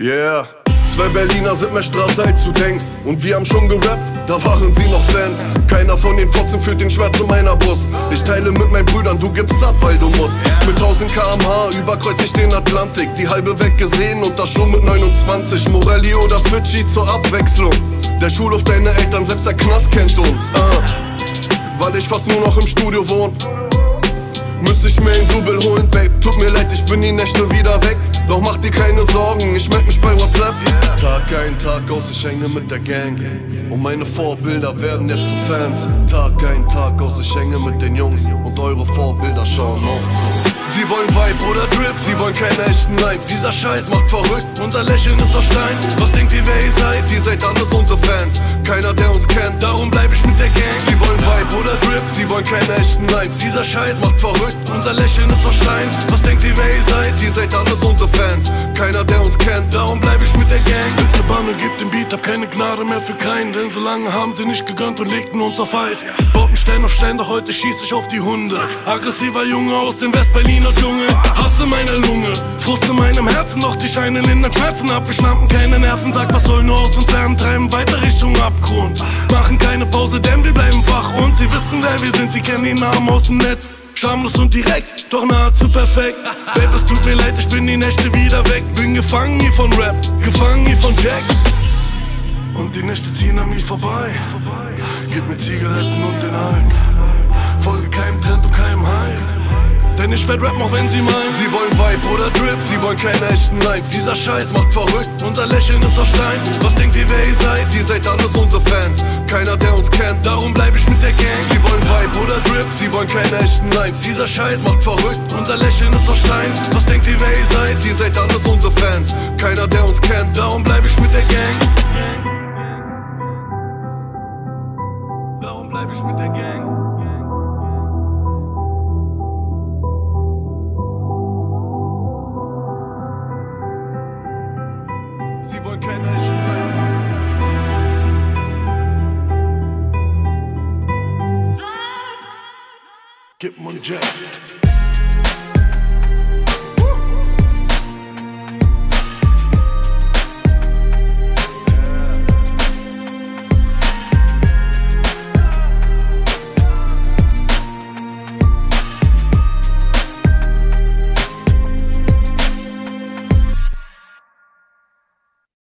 Yeah. Zwei Berliner sind mehr Straße als du denkst. Und wir haben schon gerappt, da waren sie noch Fans. Keiner von den Fotzen führt den Schmerz in meiner Brust. Ich teile mit meinen Brüdern, du gibst ab, weil du musst. Mit 1000 kmh überkreuz ich den Atlantik. Die halbe weggesehen und das schon mit 29. Morelli oder Fidschi zur Abwechslung. Der Schulhof deine Eltern, selbst der Knast kennt uns. Uh. Weil ich fast nur noch im Studio wohn. Müsste ich mir ein Double holen, Babe. Tut mir leid, ich bin die Nächte wieder weg. Doch mach dir keine Sorgen, ich meld mich bei WhatsApp. Tag ein, Tag aus, ich hänge mit der Gang. Und meine Vorbilder werden jetzt zu Fans. Tag ein, Tag aus, ich hänge mit den Jungs. Und eure Vorbilder schauen auf zu. Sie wollen Vibe oder Drip, sie wollen keine echten Lines. Dieser Scheiß macht verrückt, unser Lächeln ist aus Stein. Was denkt ihr, wer ihr seid? Ihr seid alles unsere Fans, keiner der uns kennt. Darum bleib ich mit der Gang. Sie wollen Vibe oder Drip, sie wollen keine echten Lines. Dieser Scheiß macht verrückt, unser Lächeln ist aus Stein. Was denkt ihr, wer ihr seid? Ihr seid alles unsere Fans, keiner der uns kennt. Darum bleib ich mit der Gang. Bitte Banne, gib den Beat, hab keine Gnade mehr für keinen. Denn so lange haben sie nicht gegönnt und legten uns auf Eis. Bauten Stein auf Stein, doch heute schieß ich auf die Hunde. Aggressiver Junge aus dem West-Berliner Dschungel. Hasse meine Lunge, Frust in meinem Herzen, doch die Scheine lindern Schmerzen ab. Wir schnappen keine Nerven, sag, was soll nur aus uns werden, treiben weiter Richtung Abgrund. Wissen, wer wir sind, sie kennen die Namen aus dem Netz. Schamlos und direkt, doch nahezu perfekt. Babe, es tut mir leid, ich bin die Nächte wieder weg. Bin gefangen hier von Rap, gefangen hier von Jack. Und die Nächte ziehen an mir vorbei. Gib mir Zigaretten und den Alk. Folge keinem Trend und keinem Hype. Denn ich werd rappen, auch wenn sie meinen Sie wollen Vibe oder Drip, sie wollen keine echten Lines Dieser Scheiß macht verrückt, unser Lächeln ist aus Stein Was denkt ihr, wer ihr seid? Ihr seid alles unsere Fans, keiner der Vibe oder Drip, sie wollen keine echten Lines Dieser Scheiß macht verrückt, unser Lächeln ist aus Stein. Was denkt ihr, wer ihr seid? Ihr seid alles unsere Fans, keiner der uns kennt. Darum bleib ich mit der Gang. Darum bleib ich mit der Gang Gib mir einen Jack.